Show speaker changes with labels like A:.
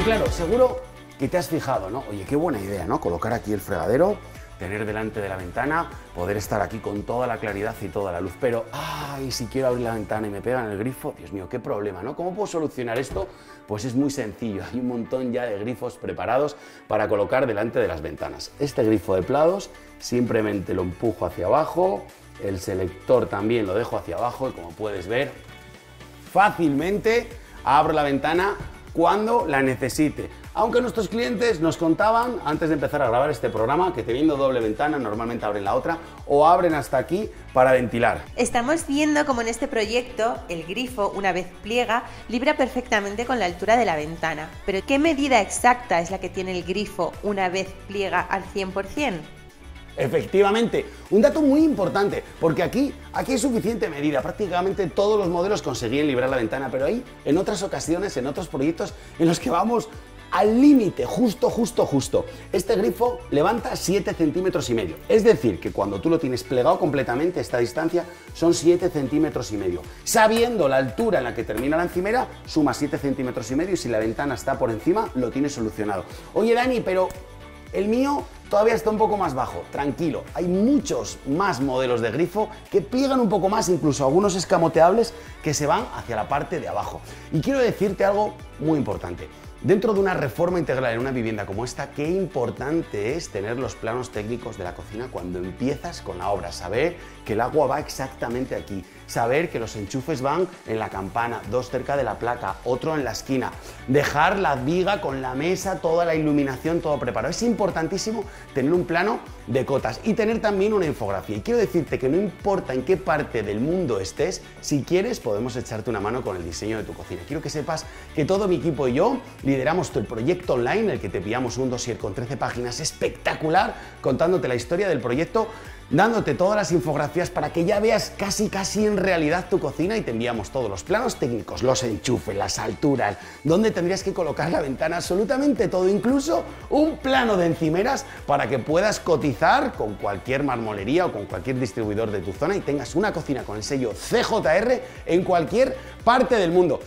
A: claro, seguro que te has fijado, ¿no? Oye, qué buena idea, ¿no? Colocar aquí el fregadero, tener delante de la ventana, poder estar aquí con toda la claridad y toda la luz. Pero, ay, si quiero abrir la ventana y me pegan el grifo, Dios mío, qué problema, ¿no? ¿Cómo puedo solucionar esto? Pues es muy sencillo, hay un montón ya de grifos preparados para colocar delante de las ventanas. Este grifo de plados simplemente lo empujo hacia abajo, el selector también lo dejo hacia abajo y como puedes ver, fácilmente abro la ventana cuando la necesite. Aunque nuestros clientes nos contaban antes de empezar a grabar este programa que teniendo doble ventana normalmente abren la otra o abren hasta aquí para ventilar.
B: Estamos viendo como en este proyecto el grifo, una vez pliega, libra perfectamente con la altura de la ventana. Pero ¿qué medida exacta es la que tiene el grifo una vez pliega al 100%?
A: Efectivamente, un dato muy importante, porque aquí, aquí hay suficiente medida, prácticamente todos los modelos conseguían librar la ventana, pero hay en otras ocasiones, en otros proyectos en los que vamos al límite, justo, justo, justo. Este grifo levanta 7 centímetros y medio. Es decir, que cuando tú lo tienes plegado completamente, esta distancia son 7 centímetros y medio. Sabiendo la altura en la que termina la encimera, suma 7 centímetros y medio y si la ventana está por encima, lo tienes solucionado. Oye, Dani, pero el mío todavía está un poco más bajo, tranquilo. Hay muchos más modelos de grifo que pliegan un poco más, incluso algunos escamoteables que se van hacia la parte de abajo. Y quiero decirte algo muy importante. Dentro de una reforma integral en una vivienda como esta, qué importante es tener los planos técnicos de la cocina cuando empiezas con la obra, saber que el agua va exactamente aquí, saber que los enchufes van en la campana, dos cerca de la placa, otro en la esquina, dejar la viga con la mesa, toda la iluminación, todo preparado. Es importantísimo tener un plano de cotas y tener también una infografía. Y quiero decirte que no importa en qué parte del mundo estés, si quieres podemos echarte una mano con el diseño de tu cocina. Quiero que sepas que todo mi equipo y yo lideramos el proyecto online, en el que te pillamos un dossier con 13 páginas espectacular, contándote la historia del proyecto dándote todas las infografías para que ya veas casi casi en realidad tu cocina y te enviamos todos los planos técnicos, los enchufes, las alturas, dónde tendrías que colocar la ventana, absolutamente todo, incluso un plano de encimeras para que puedas cotizar con cualquier marmolería o con cualquier distribuidor de tu zona y tengas una cocina con el sello CJR en cualquier parte del mundo.